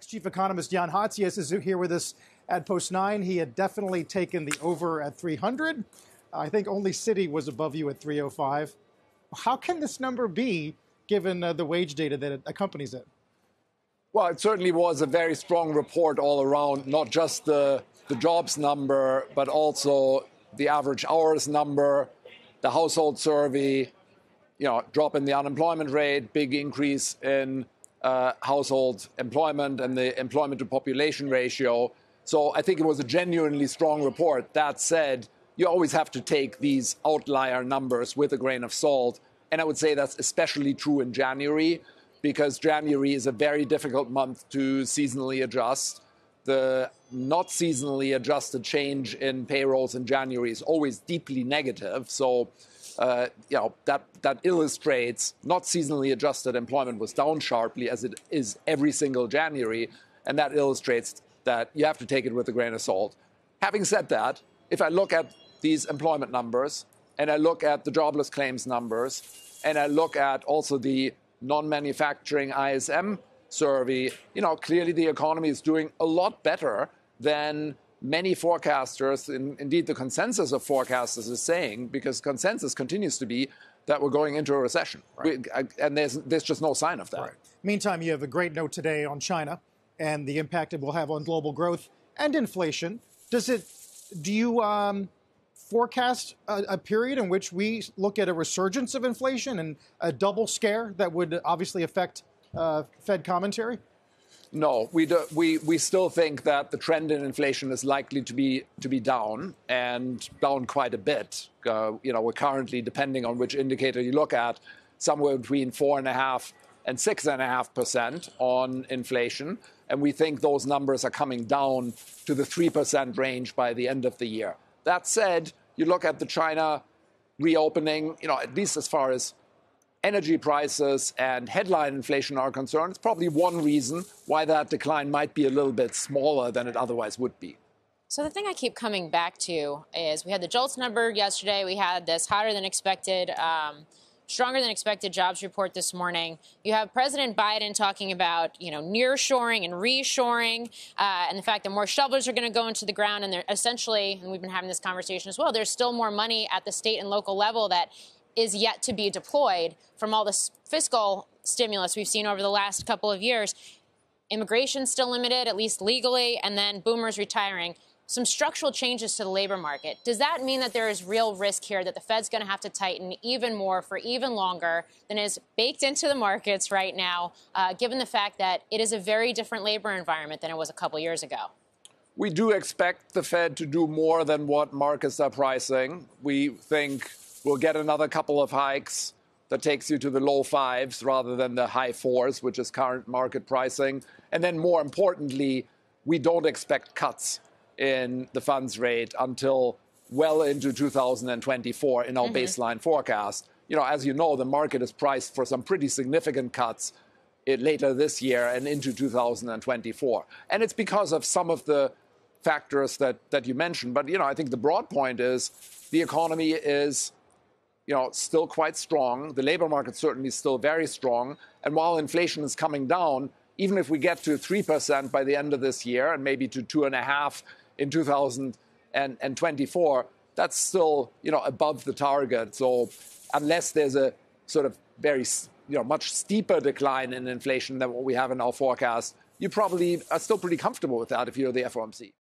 Chief economist Jan Hatzius is here with us at Post 9. He had definitely taken the over at 300. I think only Citi was above you at 305. How can this number be given uh, the wage data that accompanies it? Well, it certainly was a very strong report all around, not just the, the jobs number, but also the average hours number, the household survey, you know, drop in the unemployment rate, big increase in uh, household employment and the employment to population ratio. So I think it was a genuinely strong report. That said, you always have to take these outlier numbers with a grain of salt. And I would say that's especially true in January because January is a very difficult month to seasonally adjust. The not seasonally adjusted change in payrolls in January is always deeply negative. So uh, you know, that, that illustrates not seasonally adjusted employment was down sharply as it is every single January. And that illustrates that you have to take it with a grain of salt. Having said that, if I look at these employment numbers and I look at the jobless claims numbers and I look at also the non manufacturing ISM survey, you know, clearly the economy is doing a lot better than many forecasters, in, indeed the consensus of forecasters is saying, because consensus continues to be that we're going into a recession. Right. We, and there's, there's just no sign of that. Right. Meantime, you have a great note today on China and the impact it will have on global growth and inflation. Does it, do you um, forecast a, a period in which we look at a resurgence of inflation and a double scare that would obviously affect uh, Fed commentary? No, we, do, we, we still think that the trend in inflation is likely to be, to be down and down quite a bit. Uh, you know, we're currently, depending on which indicator you look at, somewhere between four and a half and six and a half percent on inflation. And we think those numbers are coming down to the 3% range by the end of the year. That said, you look at the China reopening, you know, at least as far as energy prices and headline inflation are concerned, it's probably one reason why that decline might be a little bit smaller than it otherwise would be. So the thing I keep coming back to is we had the JOLTS number yesterday. We had this hotter than expected, um, stronger than expected jobs report this morning. You have President Biden talking about you know nearshoring and reshoring, uh, and the fact that more shovels are going to go into the ground, and they're essentially, and we've been having this conversation as well. There's still more money at the state and local level that is yet to be deployed from all this fiscal stimulus we've seen over the last couple of years. Immigration still limited, at least legally, and then boomers retiring. Some structural changes to the labor market. Does that mean that there is real risk here that the Fed's going to have to tighten even more for even longer than is baked into the markets right now, uh, given the fact that it is a very different labor environment than it was a couple years ago? We do expect the Fed to do more than what markets are pricing. We think We'll get another couple of hikes that takes you to the low fives rather than the high fours, which is current market pricing. And then more importantly, we don't expect cuts in the funds rate until well into 2024 in our mm-hmm. baseline forecast. You know, as you know, the market is priced for some pretty significant cuts later this year and into 2024. And it's because of some of the factors that, that you mentioned. But, you know, I think the broad point is the economy is you know, still quite strong. The labor market certainly is still very strong. And while inflation is coming down, even if we get to 3% by the end of this year and maybe to 2.5 in 2024, that's still, you know, above the target. So unless there's a sort of very, you know, much steeper decline in inflation than what we have in our forecast, you probably are still pretty comfortable with that if you're the FOMC.